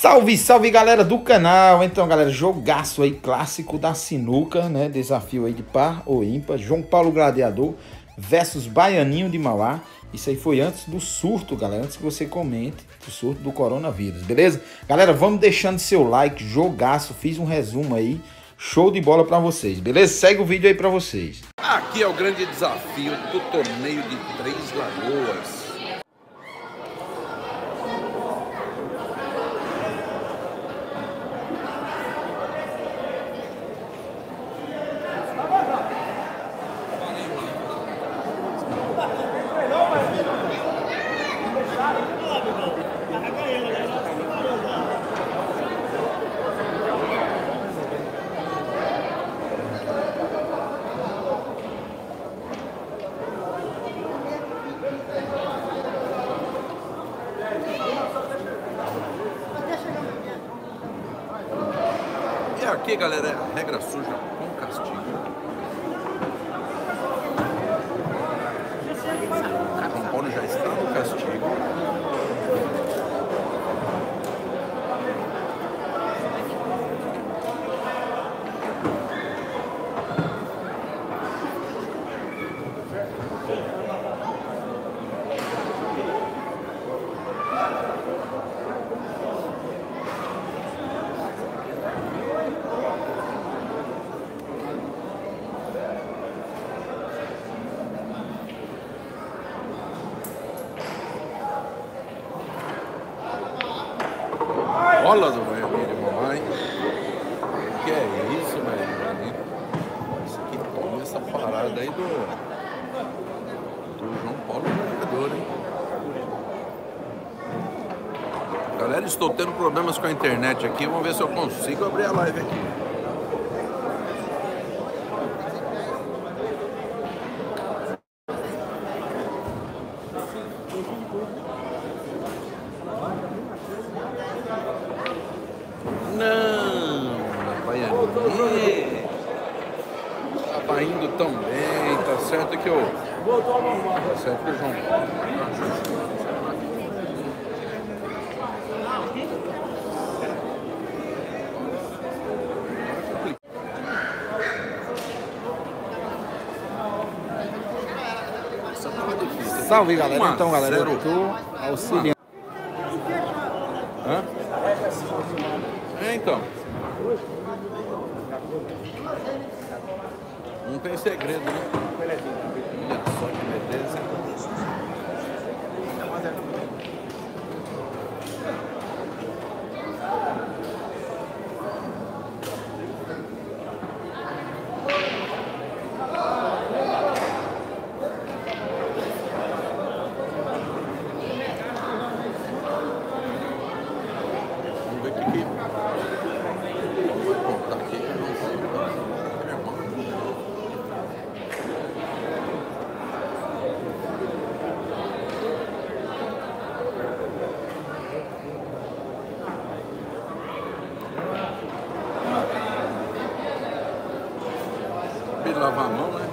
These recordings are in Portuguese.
Salve, salve galera do canal! Então, galera, jogaço aí clássico da sinuca, né? Desafio aí de par ou ímpar. João Paulo Gladiador versus Baianinho de Mauá. Isso aí foi antes do surto, galera. Antes que você comente do surto do coronavírus, beleza? Galera, vamos deixando seu like, jogaço. Fiz um resumo aí. Show de bola para vocês, beleza? Segue o vídeo aí para vocês. Aqui é o grande desafio do torneio de Três Lagoas. E aqui, galera, é regra suja com castigo. O Paulo já está no castigo. Bola do Miami de mamãe. Que é isso, Miami? Isso aqui come aí do, do João Paulo Jogador, hein? Galera, estou tendo problemas com a internet aqui. Vamos ver se eu consigo abrir a live aqui. Não, Baianinha. Tava indo tão bem, tá certo que eu. Tá certo que o João. Essa tava difícil. Salve galera, então galera, eu tô auxiliando. Hã? É, então. Não tem segredo, né? Olha só que beleza. Vamos ver o que que... Vou contar aqui. eu não sei, tá? Irmão. Ele lavar a mão, né?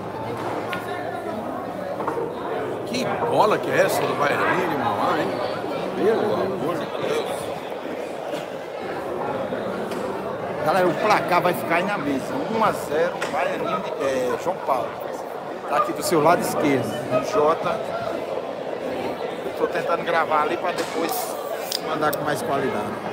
Que bola que é essa do Baianinho de Mauá, hein? Pelo amor de Deus. Galera, o placar vai ficar aí na mesa. 1 a 0 Baianinho de é, João Paulo. Tá aqui do seu lado esquerdo. Jota. Tô tentando gravar ali para depois mandar com mais qualidade.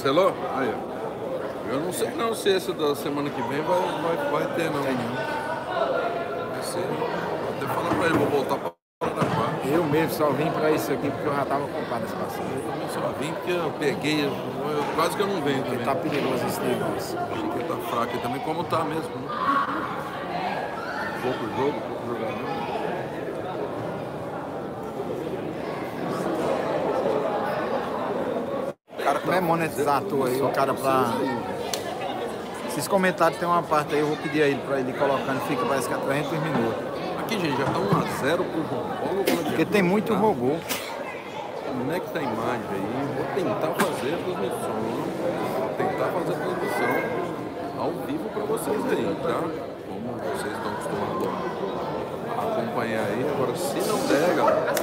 Cancelou? Aí, ó. Eu não sei não se esse da semana que vem vai, vai, vai ter não. Vai ser. Vou até falar pra ele, vou voltar pra Paranaguá. Eu mesmo só vim pra isso aqui porque eu já tava ocupado esse passeio. Eu também só vim porque eu peguei, eu- eu- quase que eu não venho também. Tá perigoso esse negócio. Achei que tá fraco e também como tá mesmo, né? Pouco jogo, pouco jogador. O cara como é monetizar à toa aí, o cara pra. Esses comentários tem uma parte aí, eu vou pedir a ele pra ele colocando, fica parece que a 300 minutos. Aqui, gente, já tá 1x0 pro Paulo. Porque tem muito robô. Como é que tá a imagem aí? Vou tentar fazer a transmissão. Vou tentar fazer a transmissão ao vivo para vocês aí, tá? Como vocês estão acostumados a acompanhar aí. Agora, se não der, galera.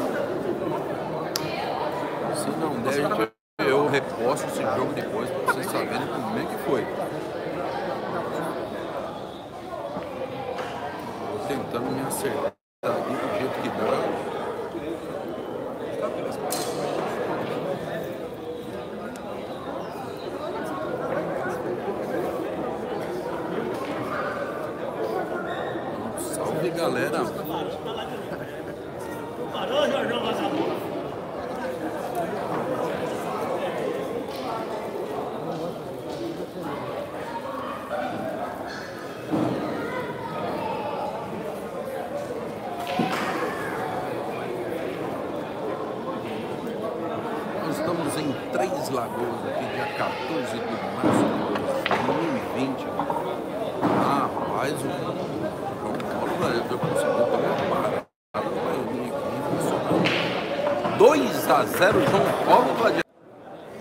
Se não der, gente, reposto esse jogo depois para vocês saberem como é que foi. Vou tentando me acertar ali do jeito que dá. Salve galera! Nós estamos em Lagoas aqui, dia 14 de março de 2020. Rapaz, o Paulo Brasil conseguiu pegar a parada do Baianinho aqui, impressionante. 2 a 0 João Paulo Gladiador.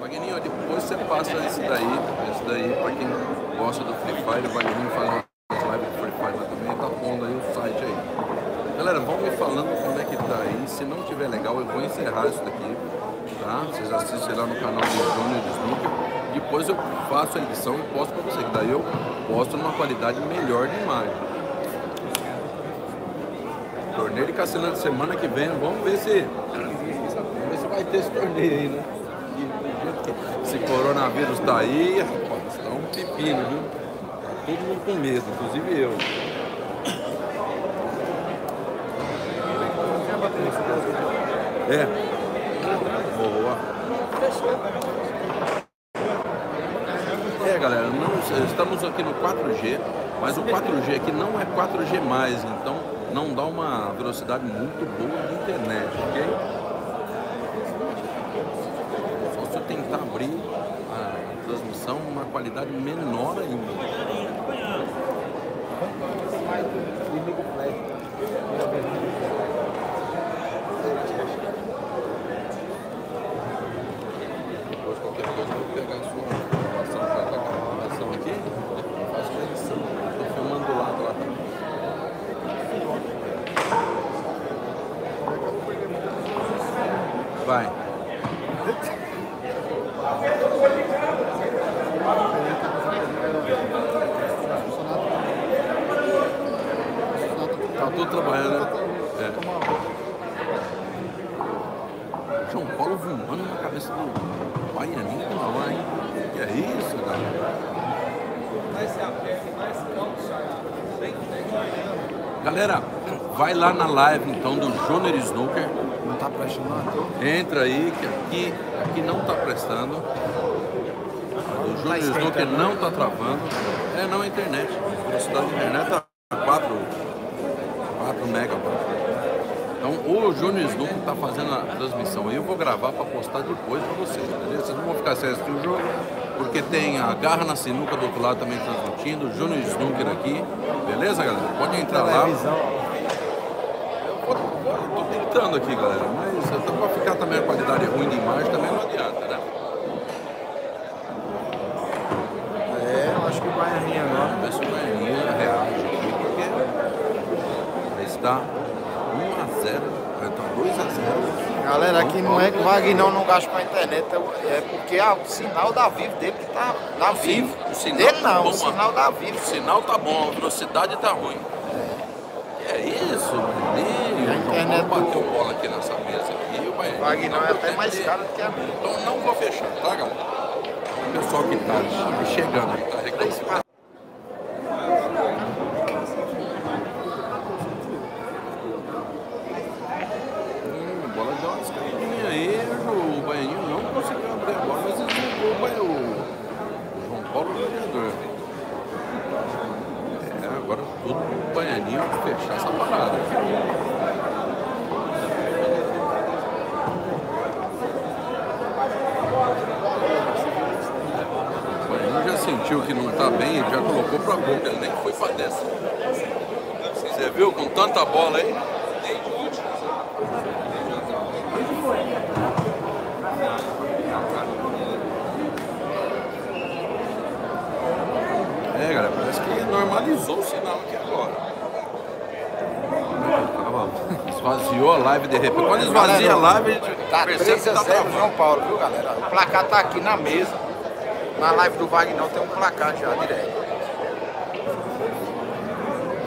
Wagninho, depois você passa esse daí, esse daí, pra quem gosta do Free Fire, o Wagninho faz umas lives do Free Fire lá também, tá pondo aí o site aí. Galera, vão me falando como é que tá aí. Se não tiver legal, eu vou encerrar isso daqui, tá? Vocês assistem lá no canal Depois eu faço a edição e posto pra você, que daí eu posto numa qualidade melhor de imagem. Torneio de Castelândia semana que vem, vamos ver se. Vamos ver se vai ter esse torneio aí, né? Esse coronavírus tá aí, rapaz, tá um pepino, viu? Tá todo mundo com medo, inclusive eu. É. Boa. Não, estamos aqui no 4G, mas o 4G aqui não é 4G mais, então não dá uma velocidade muito boa de internet, ok? Só se eu tentar abrir a transmissão uma qualidade menor ainda. Pegar a sua gravação, já tá com a gravação aqui, faço uma edição. Tô filmando do lado lá também. Vai. Tá tudo trabalhando, né? É. João Paulo voando na cabeça do Baianinho lá, hein? Que é isso, galera? Galera, vai lá na live então do Júnior Snooker. Não tá prestando nada. Entra aí, que aqui, aqui não tá prestando. O Júnior esquentando, Snooker né? não tá travando. É, não a internet. A velocidade da internet tá 4, 4 megabytes. Então o Júnior Snooker tá fazendo a transmissão. Eu vou gravar para postar depois para vocês, beleza? Vocês não vão ficar sem assistir o jogo, porque tem a Garra na Sinuca do outro lado também transmitindo, o Júnior Snooker aqui, beleza, galera? Pode entrar lá. Televisão. Estou tentando aqui, galera, mas até para ficar também a qualidade ruim de imagem também não adianta, né? É, eu acho que o Guaianinha não Vamos ver se o Guaianinha reage aqui, porque está 1 a 0, então 2 a 0. Galera, aqui não é que o Vagnão não gasta com a internet, é, é porque ah, o sinal da Vivo dele que tá na Vivo. O sinal dele não, tá bom, o sinal da Vivo. O sinal tá bom, a velocidade tá ruim. Vamos bater do- o bola aqui nessa mesa aqui. Vai, O Vagnão é até mais caro do que a minha. Então não vou fechar, tá, galera? O pessoal que tá chegando aí, tá reclamando. Hum, bola deu uma descaidinha aí, o Baianinho não conseguiu abrir a bola, mas ele o, João Paulo Gladiador. É, agora tudo o Baianinho fechar essa parada. O Baianinho já sentiu que não tá bem, ele já colocou pra boca, ele nem foi pra dessa. Você viu com tanta bola aí? É, galera, parece que normalizou o sinal aqui agora. Esvaziou a live de repente. Quando esvazia a live, a gente Tá percebe 3 que a tá 0 travando. João Paulo, viu galera? O placar tá aqui na mesa. Na live do Vagnão tem um placar já direto.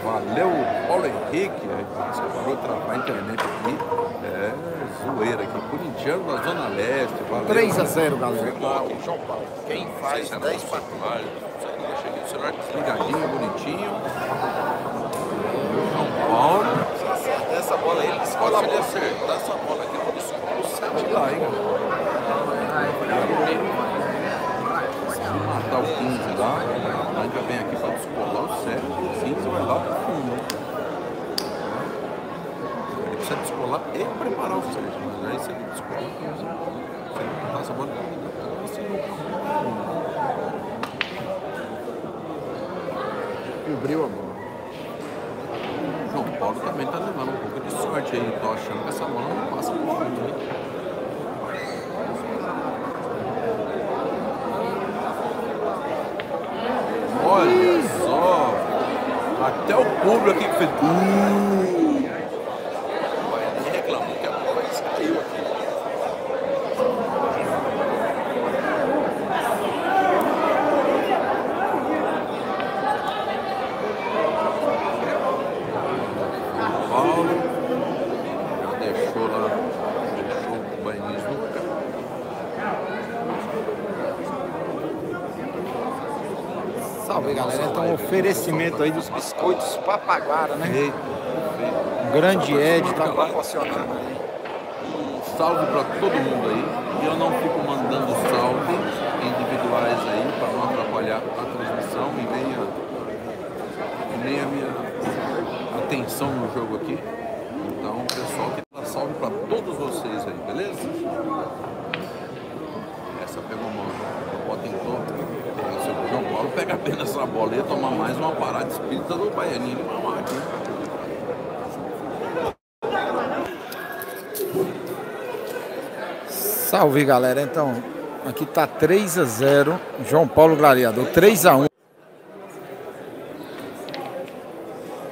Valeu, Paulo Henrique. Que parou de travar a internet aqui. É, zoeira aqui. Corintiano da Zona Leste. Valeu. 3 a 0 galera. o João Paulo. Quem faz 10 10 para Deixa aqui o celular desligadinho, bonitinho. São Paulo. Essa bola aí, ele escola a ele bola. acertar essa bola aqui no escuro 7 lá, hein, Se matar o 15 lá, a gente já vem aqui para descolar o 7, o 15 vai lá pro fundo. hein? Ele precisa descolar e preparar o 7, mas aí ele descola o 15, se ele matar essa bola, ele tá assim no Cobriu a bola. João Paulo também tá levando um pouco de sorte aí. Tô achando que essa bola não passa por fundo, né? Olha só! Até o público aqui fez. Uh! Ele reclamou que a bola caiu aqui. Paulo já deixou lá, deixou o banheiro no carro. Salve galera, então um oferecimento aí dos biscoitos Papaguara, né? Feito, feito. O grande Ed tá proporcionando aí. Um salve para todo mundo aí. E eu não fico mandando salve individuais aí para não atrapalhar a transmissão e nem a, e nem a minha atenção no jogo aqui. Então, pessoal, que dá salve para todos vocês aí, beleza? Essa pegou mal, bota em todo. O João Paulo essa bola ia tomar mais uma parada espírita do Baianinho de Mamate, né? Salve galera, então aqui tá 3 a 0 João Paulo Gladiador, 3 a 1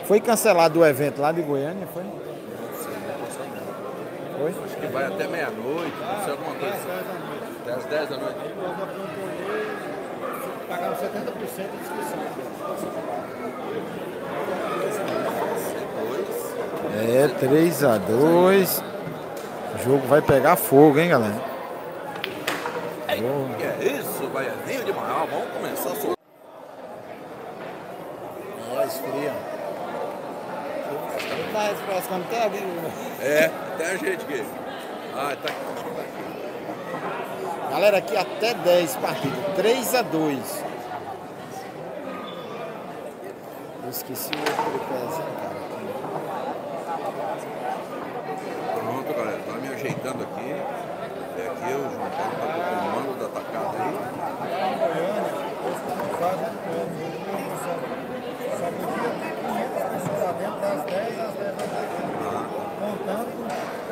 Foi cancelado o evento lá de Goiânia, foi? Foi? Acho que vai até meia-noite, não sei alguma coisa. Até às 10 da noite. Pagaram 70% de inscrição. É, 3 a 2 O jogo vai pegar fogo, hein, galera? Que é isso, Baianinho de Maior? Vamos começar a soltar. É, esfria. Tá refrescando até ali. É, até a gente aqui. Ah, tá aqui. Galera, aqui até 10 partidas. 3 a 2 Eu esqueci o outro tripézinho, cara. Pronto, galera. Tá me ajeitando aqui. É aqui o João Paulo tá com o comando da atacada aí. Só podia ter 500 pessoas lá dentro, das 10 às 10 da noite. Contando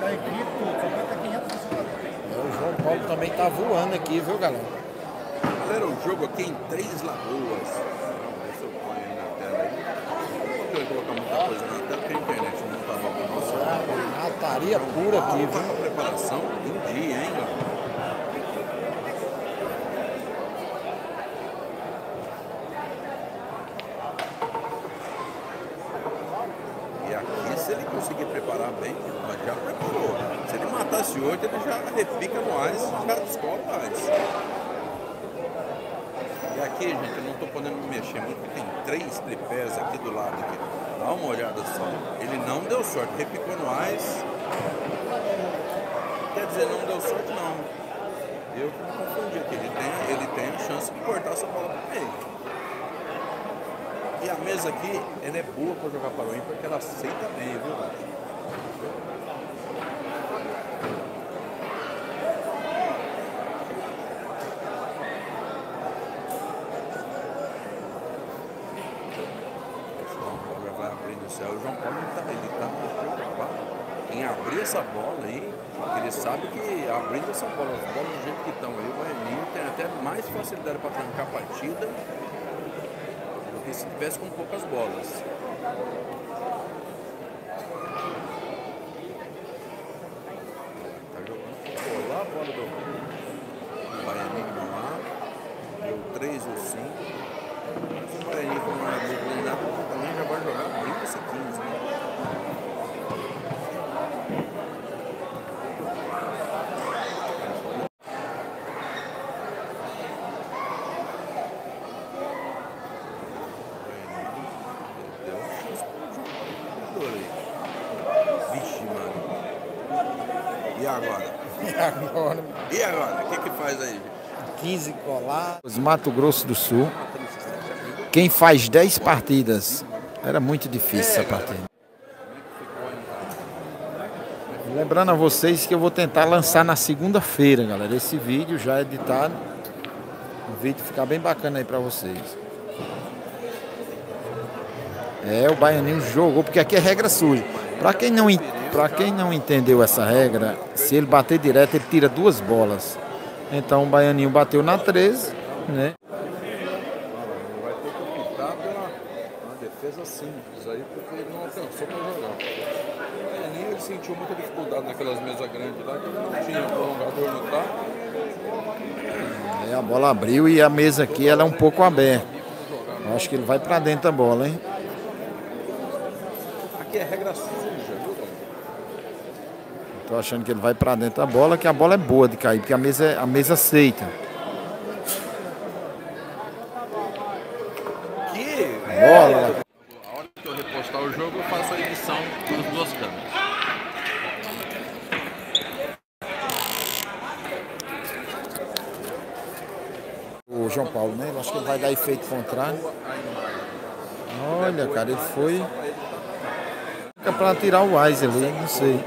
a equipe. Só pode ter 500 pessoas lá dentro. É, O João Paulo também tá voando aqui, viu, galera? Galera, o jogo aqui em Três Lagoas. Se eu ponho aí na tela aí. Não vou colocar muita coisa na tela porque a internet não tá boa. Nossa, tá Putaria pura aqui, viu? preparação em dia, 2008 ele já repica no Ares e já descola no Ares. E aqui, gente, eu não estou podendo me mexer muito, porque tem três tripés aqui do lado. Aqui. Dá uma olhada só. Ele não deu sorte, repicou no Ares. Quer dizer, não deu sorte não. Eu me confundi aqui. Ele tem, ele tem a chance de cortar essa bola para meio. E a mesa aqui, ela é boa para jogar para o ímpar, porque ela aceita bem, viu? Céu. O João Paulo ele tá, ele tá preocupado em abrir essa bola aí. Ele sabe que abrindo essa bola, as bolas do jeito que estão aí, o Baianinho tem até mais facilidade para trancar a partida do que se tivesse com poucas bolas. Tá jogando futebol lá, a bola do, do Baianinho lá. Deu 3 ou 5. Mas o Baianinho, como não é mobilidade, também já vai jogar abrindo esse 15. Né? Deu uma chance pro jogador aí. Vixe, mano. E agora? E agora, E agora? O que que faz aí? 15 colar. Os Mato Grosso do Sul. Quem faz 10 partidas. Era muito difícil essa partida. Lembrando a vocês que eu vou tentar lançar na segunda-feira, galera. Esse vídeo já editado. O vídeo ficar bem bacana aí pra vocês. É, o Baianinho jogou, porque aqui é regra suja. Pra quem não, pra quem não entendeu essa regra, se ele bater direto, ele tira duas bolas. Então o Baianinho bateu na 13, né? Vai ter que optar pela uma defesa simples aí, porque ele não alcançou para jogar. O Aninho ele sentiu muita dificuldade naquelas mesas grandes lá, que não tinha prolongador no taco. Aí a bola abriu e a mesa aqui ela é um pouco aberta. Eu acho que ele vai pra dentro da bola, hein? Aqui é regra suja? Tô achando que ele vai pra dentro da bola, que a bola é boa de cair, porque a mesa, é- a mesa aceita. Que Bola. A hora que eu repostar o jogo, eu faço a edição das duas câmeras. O João Paulo, né? Eu acho que ele vai dar efeito contrário. Olha, cara, ele foi. Fica pra tirar o Wise ali, não sei.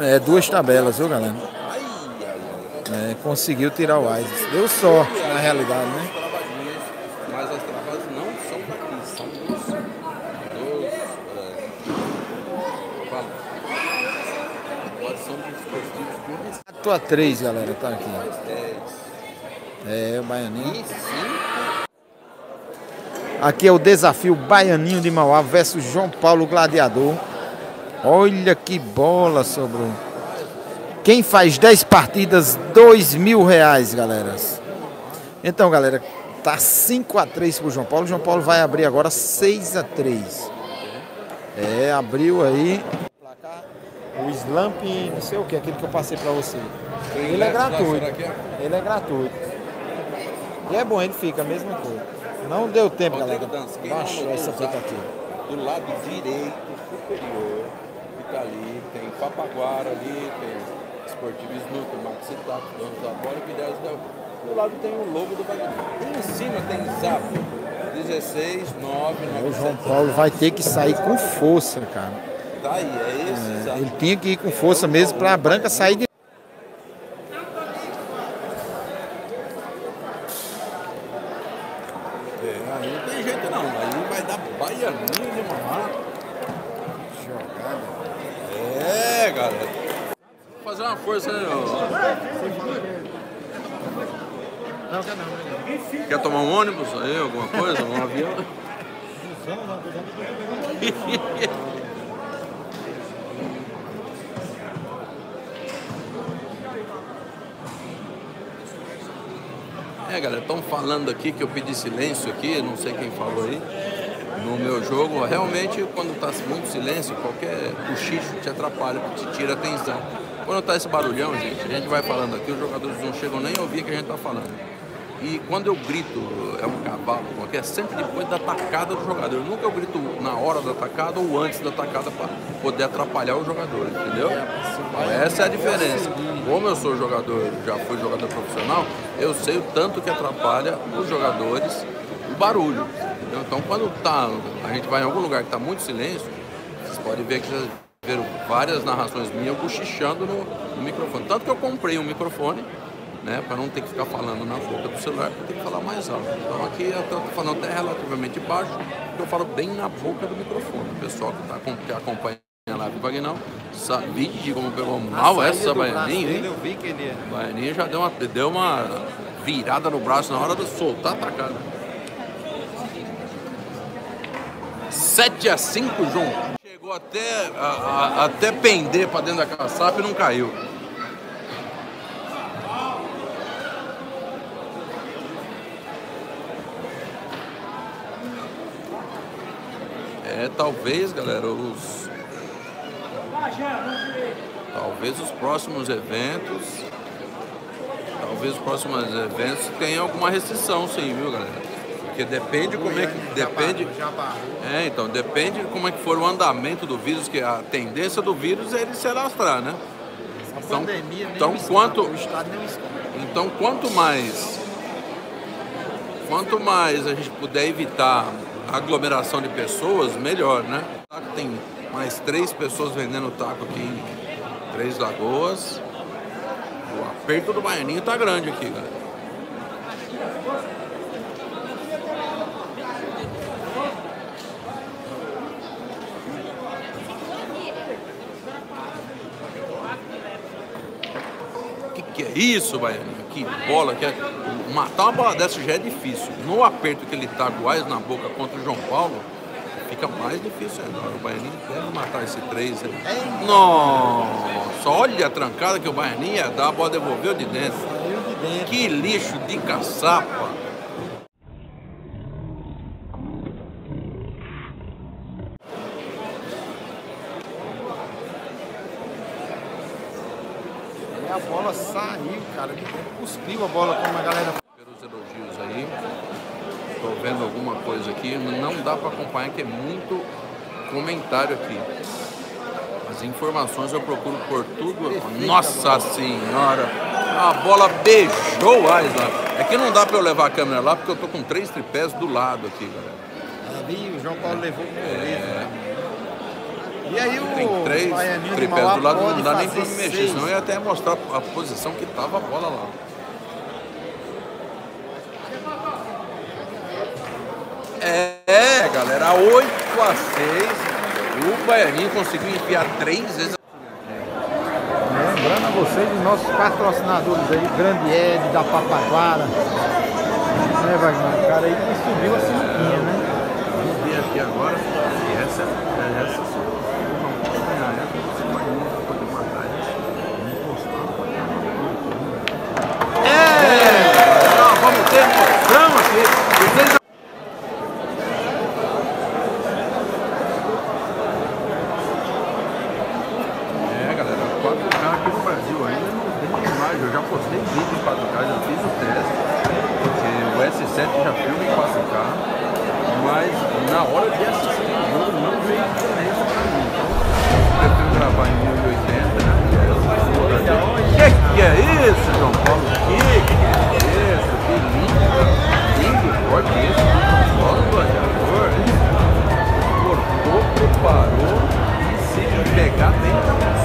É, duas tabelas, viu, galera? É, conseguiu tirar o Wise. Deu sorte, na realidade, né? mas as travadas não são daqui, são dos. dos é. Agora são dos dispositivos do Recife. 4 a 3, galera, tá aqui. 10 É, o Baianinho. 5. Aqui é o desafio Baianinho de Mauá versus João Paulo Gladiador. Olha que bola sobrou. Quem faz 10 partidas, 2 mil reais, galera. Então, galera, tá 5 a 3 pro João Paulo. O João Paulo vai abrir agora 6 a 3 É, abriu aí. O Slump, não sei o que, aquele que eu passei pra você. Ele é gratuito. Ele é gratuito. E é bom, ele fica a mesma coisa. Não deu tempo, galera. Baixou essa fita zap, aqui. Do lado direito superior, fica ali, tem Papaguara ali, tem Esportivo Snooker, Maxi Tato, Donos da Bola e Fidel da Do lado tem o logo do Bagulho. Em cima tem Zap 16 9 O João Paulo vai ter que sair com força, cara. Tá aí, é esse Zap. Ele tinha que ir com força mesmo pra branca sair de. É, aí não tem jeito não, aí vai dar baianinho força, né, quer tomar um ônibus aí, alguma coisa, um avião? É, galera, estão falando aqui que eu pedi silêncio aqui, não sei quem falou aí. No meu jogo, realmente, quando está muito silêncio, qualquer cochicho te atrapalha, te tira a atenção. Quando tá esse barulhão, gente, a gente vai falando aqui, os jogadores não chegam nem a ouvir o que a gente está falando. E quando eu grito, é um cavalo qualquer, é sempre depois da tacada do jogador. Eu nunca grito na hora da tacada ou antes da tacada para poder atrapalhar o jogador, entendeu? Essa é a diferença. Como eu sou jogador, já fui jogador profissional, eu sei o tanto que atrapalha os jogadores o barulho. Entendeu? Então quando tá, a gente vai em algum lugar que está muito silêncio, vocês podem ver que viram várias narrações minhas cochichando no, no microfone. Tanto que eu comprei um microfone né? Para não ter que ficar falando na boca do celular, eu tenho que falar mais alto. Então aqui eu estou falando até relativamente baixo, porque eu falo bem na boca do microfone. O pessoal que, tá, que acompanha a live do Vagnão sabe de como pegou mal essa baianinha, hein? Eu vi que ele é. Baianinha já deu uma, deu uma virada no braço na hora de soltar a tacada. 7 a 5, João. Chegou até, a, a, até pender para dentro da caçapa e não caiu. É, talvez, galera, os. Talvez os próximos eventos. Talvez os próximos eventos tenham alguma restrição, sim, viu, galera? Porque depende como é que. Depende. É, então, depende como é que for o andamento do vírus, que a tendência do vírus é ele se alastrar, né? Então, então quanto. Então quanto mais. Quanto mais a gente puder evitar aglomeração de pessoas, melhor, né? Tem mais três pessoas vendendo taco aqui em Três Lagoas. O aperto do baianinho tá grande aqui, galera. Que é isso, baianinho? Que bola que é matar uma bola dessa já é difícil. No aperto que ele tá Guais na boca contra o João Paulo, fica mais difícil ainda. O Baianinho deve matar esse 3 aí. Nossa, olha a trancada que o Baianinho ia dar, a bola devolveu de dentro. Que lixo de caçapa. E a bola saiu, cara. Cuspiu a bola como a galera. Pelos elogios aí. Estou vendo alguma coisa aqui. Não dá para acompanhar que é muito comentário aqui. As informações eu procuro por tudo. Nossa senhora! A bola beijou o Aislan. É que não dá para eu levar a câmera lá porque eu tô com três tripés do lado aqui, galera. Ali o João Paulo levou pro goleiro. E aí o Tem três tripés do lado, não dá nem pra me mexer, seis. senão eu ia até mostrar a posição que tava a bola lá. É, galera, 8 a 6. O Baianinho conseguiu enfiar três vezes. Lembrando a vocês dos nossos patrocinadores aí, Grande Ed, da Papaguara. Né, Wagner? O cara aí que subiu a sinuquinha, né? Vamos ver aqui agora. E essa é essa sim. Não pode ganhar essa, você vai nunca poder matar essa. É! Não, vamos ter mostrão aqui. Vocês É, galera, 4K aqui no Brasil ainda não tem imagem. Eu já postei vídeo em 4K, já fiz o teste. Porque o S7 já filma em 4K. Mas na hora de assistir o jogo não veio diferença pra mim. Então, eu prefiro gravar em 1080, né? Que que é isso, João Paulo? Que que é isso? Que lindo, lindo João Paulo, gladiador. Cortou, preparou e se pegar bem, já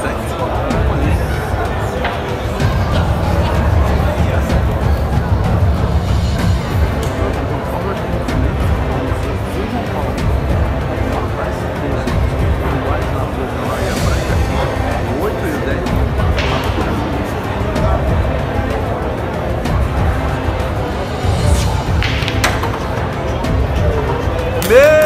Meu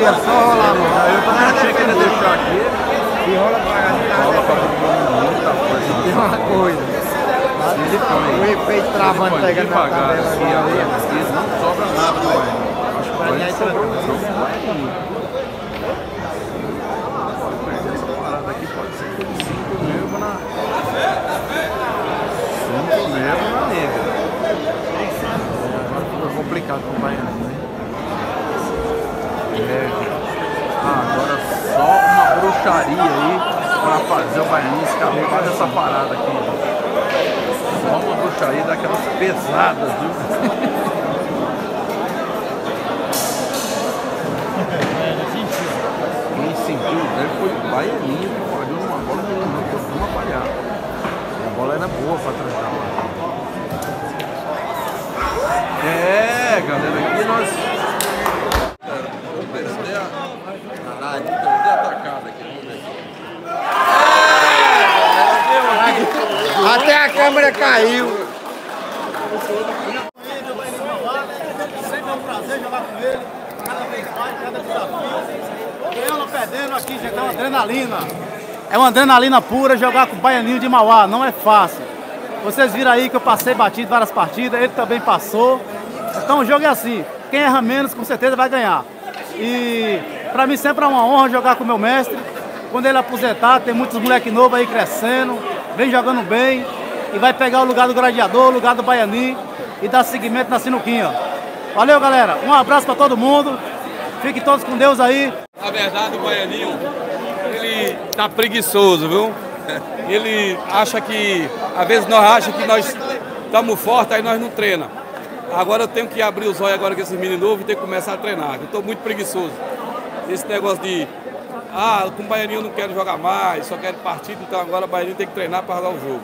Que ele ia só rolar, mano. Eu também achei que ele ia deixar aqui. E rola pra cá. Bola pra muita força. Tem uma coisa. O efeito travando pegando na tabela. assim, abrindo aqui, não sobra nada do Bahia. Acho que sobrou um jogo pro Bahia. Perder essa parada aqui pode ser que ele cinco mesmo na. Cinco mesmo na negra. Agora ficou complicado com o né? Ah, agora só uma bruxaria aí pra fazer o Baianinho escapar dessa parada aqui. Só uma bruxaria daquelas pesadas, viu? Quem sentiu dele foi o Baianinho que falhou numa bola que não costuma falhar. A bola era boa pra trancar. É, galera, aqui nós. Vamos perder a. Caralho, vamos perder a atacada aqui. Vamos ver. Até a câmera caiu. Sempre é um prazer jogar com ele, cada vez mais, cada desafio. Ganhando ou perdendo aqui, gente, é uma adrenalina. É uma adrenalina pura jogar com o Baianinho de Mauá, não é fácil. Vocês viram aí que eu passei batido várias partidas, ele também passou. Então o jogo é assim, quem erra menos com certeza vai ganhar. E pra mim sempre é uma honra jogar com o meu mestre. Quando ele aposentar, tem muitos moleques novos aí crescendo, vem jogando bem e vai pegar o lugar do Gladiador, o lugar do Baianinho e dar seguimento na sinuquinha. Valeu, galera. Um abraço pra todo mundo. Fiquem todos com Deus aí. Na verdade, o Baianinho, ele tá preguiçoso, viu? Ele acha que, às vezes nós achamos que nós estamos fortes, aí nós não treina. Agora eu tenho que abrir os olhos agora com esses meninos novos e ter que começar a treinar. Eu estou muito preguiçoso. Esse negócio de, ah, com o Baianinho eu não quero jogar mais, só quero partida, então agora o Baianinho tem que treinar para jogar o jogo.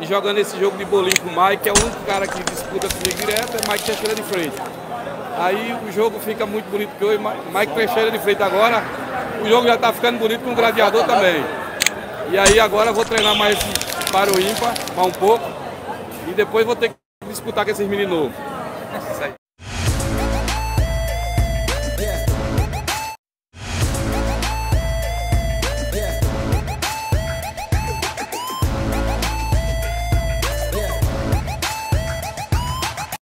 E jogando esse jogo de bolinho com o Mike, que é o único cara que disputa comigo direto, é Mike Teixeira de frente. Aí o jogo fica muito bonito, porque hoje Mike Teixeira de frente agora, o jogo já está ficando bonito com o Gladiador também. E aí agora vou treinar mais para o ímpar, mais um pouco, e depois vou ter que disputar com esses meninos novos.